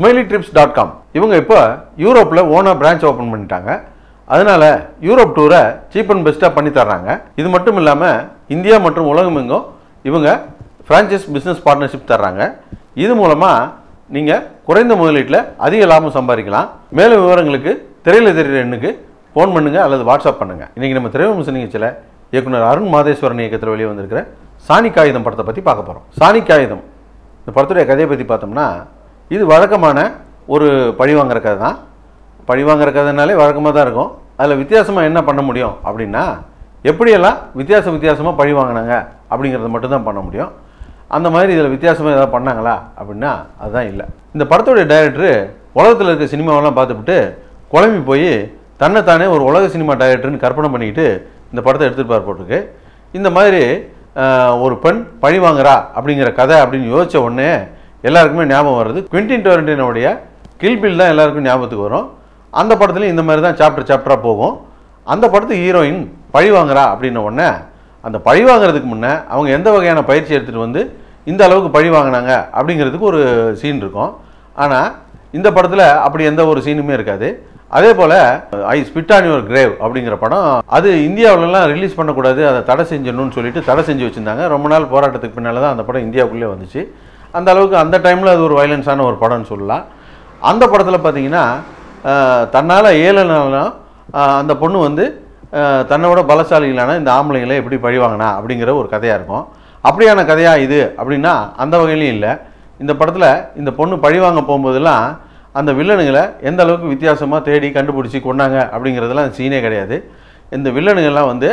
Smiley drips dot com இவங்க இப்போ யூரோப்பில் ஓனாக பிரான்ச் ஓப்பன் பண்ணிட்டாங்க. அதனால யூரோப் டூரை சீப் அண்ட் பெஸ்ட்டாக பண்ணி தர்றாங்க. இது மட்டும் இல்லாமல் இந்தியா மற்றும் உலகமெங்கும் இவங்க ஃப்ரான்ச்சைஸ் பிஸ்னஸ் பார்ட்னர்ஷிப் தர்றாங்க. இது மூலமாக நீங்கள் குறைந்த முதலீட்டில் அதிக லாபம் சம்பாதிக்கலாம். மேலும் விவரங்களுக்கு திரையில் தெரிகிற எண்ணுக்கு ஃபோன் பண்ணுங்கள் அல்லது வாட்ஸ்அப் பண்ணுங்கள் இன்றைக்கி நம்ம திரைவம்ச நிகழ்ச்சியில் இயக்குனர் அருண் மாதேஸ்வரன் இயக்கத்தில் வெளியே வந்திருக்கிற சாணி காகிதம் படத்தை பற்றி பார்க்க போகிறோம் சாணி காகிதம். இந்த படத்துடைய கதையை பற்றி பார்த்தோம்னா இது வழக்கமான ஒரு பழிவாங்கிற கதை தான். பழிவாங்கிற கதைனாலே வழக்கமாக தான் இருக்கும். அதில் வித்தியாசமாக என்ன பண்ண முடியும் அப்படின்னா எப்படியெல்லாம் வித்தியாச வித்தியாசமாக பழி வாங்கினாங்க அப்படிங்கிறத மட்டும்தான் பண்ண முடியும். அந்த மாதிரி இதில் வித்தியாசமாக ஏதாவது பண்ணாங்களா அப்படின்னா அதுதான் இல்லை. இந்த படத்துடைய டைரக்டர் உலகத்தில் இருக்க சினிமாவெல்லாம் பார்த்துவிட்டு குழம்பி போய் தன்னைத்தானே ஒரு உலக சினிமா டைரக்டர்னு கற்பனை பண்ணிக்கிட்டு இந்த படத்தை எடுத்துகிட்டு போட்டிருக்கு. இந்த மாதிரி ஒரு பெண் பழி வாங்குறா அப்படிங்கிற கதை அப்படின்னு யோசிச்ச உடனே எல்லாருக்குமே ஞாபகம் வருது குவிண்டின் டொரண்டினுடைய கில்பில் தான் எல்லாருக்கும் ஞாபகத்துக்கு வரும். அந்த படத்துலையும் இந்த மாதிரி தான் சாப்டர் சாப்டராக போகும். அந்த படத்து ஹீரோயின் பழி வாங்குறா அப்படின்ன உடனே அந்த பழி வாங்குறதுக்கு முன்னே அவங்க எந்த வகையான பயிற்சி எடுத்துகிட்டு வந்து இந்த அளவுக்கு பழி வாங்கினாங்க அப்படிங்கிறதுக்கு ஒரு சீன் இருக்கும். ஆனால் இந்த படத்தில் அப்படி எந்த ஒரு சீனுமே இருக்காது. அதே போல் I spit on your grave அப்படிங்கிற படம் அது இந்தியாவிலலாம் ரிலீஸ் பண்ணக்கூடாது அதை தடை செஞ்சணும்னு சொல்லிட்டு தடை செஞ்சு வச்சுருந்தாங்க. ரொம்ப நாள் போராட்டத்துக்கு பின்னால் தான் அந்த படம் இந்தியாவுக்குள்ளே வந்துச்சு. அந்த அளவுக்கு அந்த டைமில் அது ஒரு வயலன்ஸான ஒரு படம்னு சொல்லலாம். அந்த படத்தில் பார்த்தீங்கன்னா தன்னால் ஏழனாலும் அந்த பொண்ணு வந்து தன்னோட பலசாலிகளான இந்த ஆம்பளைங்களை எப்படி பழிவாங்கினா அப்படிங்கிற ஒரு கதையாக இருக்கும். அப்படியான கதையாக இது அப்படின்னா அந்த வகையிலையும் இல்லை. இந்த படத்தில் இந்த பொண்ணு பழிவாங்க போகும்போதெல்லாம் அந்த வில்லனுங்களை எந்த அளவுக்கு வித்தியாசமாக தேடி கண்டுபிடிச்சி கொண்டாங்க அப்படிங்கிறதெல்லாம் சீனே கிடையாது. இந்த வில்லனுங்கள்லாம் வந்து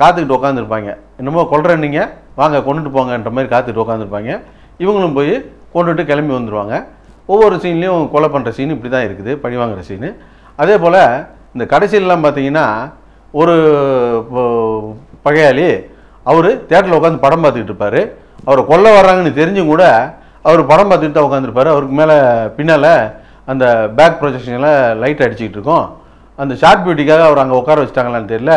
காத்துக்கிட்டு உட்காந்துருப்பாங்க என்னமோ கொல்றேன் நீங்கள் வாங்க கொண்டுட்டு போங்கன்ற மாதிரி காத்துக்கிட்டு உட்காந்துருப்பாங்க இவங்களும் போய் கொண்டுட்டு கிளம்பி வந்துடுவாங்க ஒவ்வொரு சீன்லேயும் கொலை பண்ணுற சீன் இப்படி தான் இருக்குது பழி வாங்குற சீனு. அதே போல் இந்த கடைசியிலலாம் பார்த்தீங்கன்னா ஒரு பகையாளி அவர் தேட்டரில் உட்காந்து படம் பார்த்துக்கிட்டு இருப்பார். அவரை கொல்ல வர்றாங்கன்னு தெரிஞ்சும் கூட அவர் படம் பார்த்துக்கிட்டு தான் உட்காந்துருப்பார் அவருக்கு மேலே பின்னால் அந்த பேக் ப்ரொஜெக்ஷனில் லைட் அடிச்சுக்கிட்டு இருக்கோம். அந்த ஷார்ட் பியூட்டிக்காக அவர் அங்கே உட்கார வச்சுட்டாங்களான்னு தெரியல.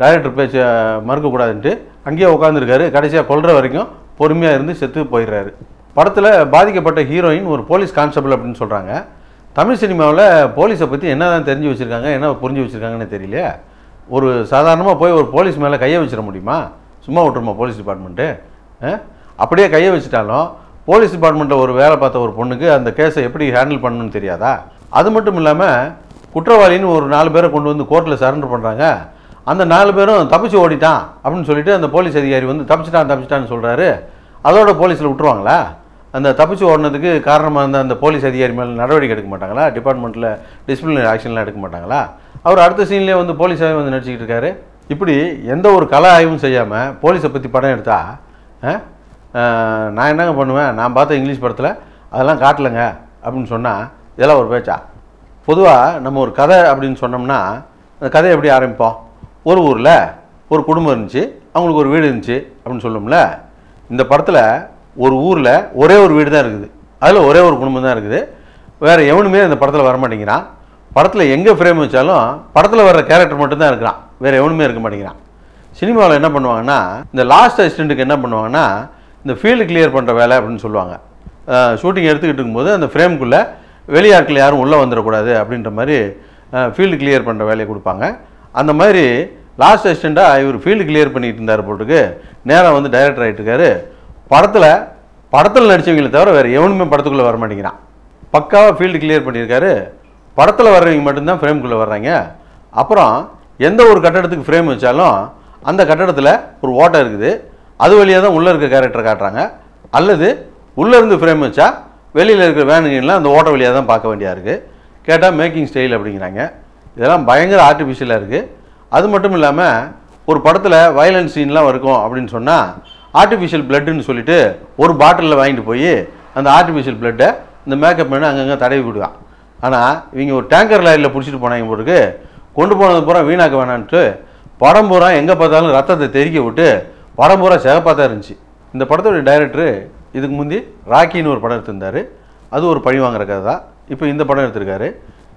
டைரக்டர் பேச்சை மறுக்கக்கூடாதுன்ட்டு அங்கேயே உட்காந்துருக்காரு கடைசியாக கொல்ற வரைக்கும் பொறுமையாக இருந்து செத்து போயிடுறாரு. படத்தில் பாதிக்கப்பட்ட ஹீரோயின் ஒரு போலீஸ் கான்ஸ்டபிள் அப்படின்னு சொல்கிறாங்க தமிழ் சினிமாவில் போலீஸை பற்றி என்ன தான் தெரிஞ்சு வச்சுருக்காங்க என்ன புரிஞ்சு வச்சுருக்காங்கன்னு தெரியல ஒரு சாதாரணமாக போய் ஒரு போலீஸ் மேலே கையை வச்சிட முடியுமா? சும்மா விட்டுருமா போலீஸ் டிபார்ட்மெண்ட்டு அப்படியே கையை வச்சுட்டாலும் போலீஸ் டிபார்ட்மெண்ட்டில் ஒரு வேலை பார்த்த ஒரு பொண்ணுக்கு அந்த கேஸை எப்படி ஹேண்டில் பண்ணணும்னு தெரியாதா? அது மட்டும் இல்லாமல் குற்றவாளின்னு ஒரு நாலு பேரை கொண்டு வந்து கோர்ட்டில் சரண்டர் பண்ணுறாங்க அந்த நாலு பேரும் தப்பிச்சு ஓடிட்டான் அப்படின்னு சொல்லிட்டு அந்த போலீஸ் அதிகாரி வந்து தப்பிச்சிட்டான் தப்பிச்சிட்டான்னு சொல்கிறாரு அதோட போலீஸில் விட்டுருவாங்களா? அந்த தப்பிச்சு ஓடினதுக்கு காரணமாக இருந்த அந்த போலீஸ் அதிகாரி மேலே நடவடிக்கை எடுக்க மாட்டாங்களா? டிபார்ட்மெண்ட்டில் டிசிப்ளினரி ஆக்ஷன்லாம் எடுக்க மாட்டாங்களா? அவர் அடுத்த சீன்லேயே வந்து போலீஸாகவே வந்து நடிச்சிக்கிட்டு இருக்காரு. இப்படி எந்த ஒரு கல ஆய்வும் செய்யாமல் போலீஸை பற்றி படம் எடுத்தா ஆ? நான் என்னங்க பண்ணுவேன்? நான் பார்த்த இங்கிலீஷ் படத்தில் அதெல்லாம் காட்டலைங்க அப்படின்னு சொன்னால் இதெல்லாம் ஒரு பேச்சா? பொதுவாக நம்ம ஒரு கதை அப்படின்னு சொன்னோம்னா அந்த கதையை எப்படி ஆரம்பிப்போம்? ஒரு ஊரில் ஒரு குடும்பம் இருந்துச்சு அவங்களுக்கு ஒரு வீடு இருந்துச்சு அப்படின்னு சொல்லும்ல இந்த படத்தில் ஒரு ஊரில் ஒரே ஒரு வீடு தான் இருக்குது. அதில் ஒரே ஒரு குடும்பம் தான் இருக்குது. வேறு எவனுமே இந்த படத்தில் வரமாட்டேங்கிறான். படத்தில் எங்கே ஃப்ரேம் வச்சாலும் படத்தில் வர்ற கேரக்டர் மட்டும்தான் இருக்கிறான். வேறு எவனுமே இருக்க மாட்டேங்கிறான். சினிமாவில் என்ன பண்ணுவாங்கன்னா இந்த லாஸ்ட் அசிஸ்டண்ட்டுக்கு என்ன பண்ணுவாங்கன்னா இந்த ஃபீல்டு கிளியர் பண்ணுற வேலை அப்படின்னு சொல்லுவாங்க. ஷூட்டிங் எடுத்துக்கிட்டு இருக்கும்போது அந்த ஃப்ரேம்குள்ளே வெளியாட்கள் யாரும் உள்ளே வந்துடக்கூடாது அப்படின்ற மாதிரி ஃபீல்டு கிளியர் பண்ணுற வேலையை கொடுப்பாங்க. அந்த மாதிரி லாஸ்ட் அசிஸ்டண்ட்டாக இவர் ஃபீல்டு கிளியர் பண்ணிட்டு இருந்தார் போட்டுக்கு. நேராக வந்து டைரக்டர் ஆகிட்டுருக்காரு படத்தில் படத்தில் நடித்தவங்களை தவிர வேறு எவனுமே படத்துக்குள்ளே வர மாட்டேங்கிறான். பக்காவாக ஃபீல்டு கிளியர் பண்ணியிருக்காரு. படத்தில் வர்றவங்க மட்டும்தான் ஃப்ரேம்குள்ளே வர்றாங்க. அப்புறம் எந்த ஒரு கட்டடத்துக்கு ஃப்ரேம் வச்சாலும் அந்த கட்டடத்தில் ஒரு ஓட்டை இருக்குது. அது வழியாக தான் உள்ளே இருக்க கேரக்டர் காட்டுறாங்க. அல்லது உள்ளே இருந்து ஃப்ரேம் வச்சா வெளியில் இருக்கிற வேணுங்கலாம் அந்த ஓட்ட வழியாக தான் பார்க்க வேண்டியதாக இருக்குது கேட்டால் மேக்கிங் ஸ்டைல் அப்படிங்கிறாங்க. இதெல்லாம் பயங்கர ஆர்டிஃபிஷியலாக இருக்குது அது மட்டும் இல்லாமல் ஒரு படத்தில் வயலன்ஸ் சீன்லாம் இருக்கும் அப்படின்னு சொன்னால் ஆர்டிஃபிஷியல் பிளட்டுன்னு சொல்லிட்டு ஒரு பாட்டிலில் வாங்கிட்டு போய் அந்த ஆர்டிஃபிஷியல் பிளட்டை இந்த மேக்கப் பண்ணி அங்கங்கே தடவி விடுவான். ஆனால் இவங்க ஒரு டேங்கர் லாரியில் பிடிச்சிட்டு போனாங்க போட்டுக்கு கொண்டு போனது பூரா வீணாக்க வேணான்ட்டு படம் பூரா எங்கே பார்த்தாலும் ரத்தத்தை தெறிக்க விட்டு படம் பூரா சிகப்பாக தான் இருந்துச்சு. இந்த படத்தோட டைரக்டர் இதுக்கு முந்தி ராக்கின்னு ஒரு படம் எடுத்திருந்தாரு. அது ஒரு பழி வாங்குற கதை தான். இப்போ இந்த படம் எடுத்திருக்காரு.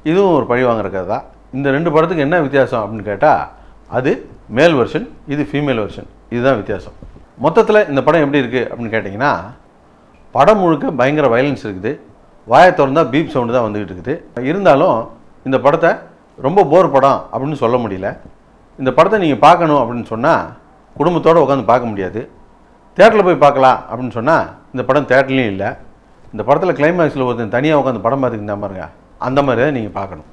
இதுவும் ஒரு பழி வாங்குற கதை தான். இந்த ரெண்டு படத்துக்கு என்ன வித்தியாசம் அப்படின்னு கேட்டால் அது மேல் வெர்ஷன் இது ஃபீமேல் வெர்ஷன் இதுதான் வித்தியாசம். மொத்தத்தில் இந்த படம் எப்படி இருக்குது அப்படின்னு கேட்டிங்கன்னா படம் முழுக்க பயங்கர வயலன்ஸ் இருக்குது. வாயை திறந்தால் பீப் சவுண்டு தான் வந்துக்கிட்டு இருக்குது. இருந்தாலும் இந்த படத்தை ரொம்ப போர் படம் அப்படின்னு சொல்ல முடியல. இந்த படத்தை நீங்கள் பார்க்கணும் அப்படின்னு சொன்னால் குடும்பத்தோடு உட்காந்து பார்க்க முடியாது. தேட்டரில் போய் பார்க்கலாம் அப்படின்னு சொன்னால் இந்த படம் தேட்டர்லேயும் இல்லை. இந்த படத்தில் கிளைமேக்ஸில் ஒருத்தன் தனியாக உட்காந்து படம் பார்த்துக்கிட்டு பாருங்க அந்த மாதிரி தான் நீங்கள் பார்க்கணும்.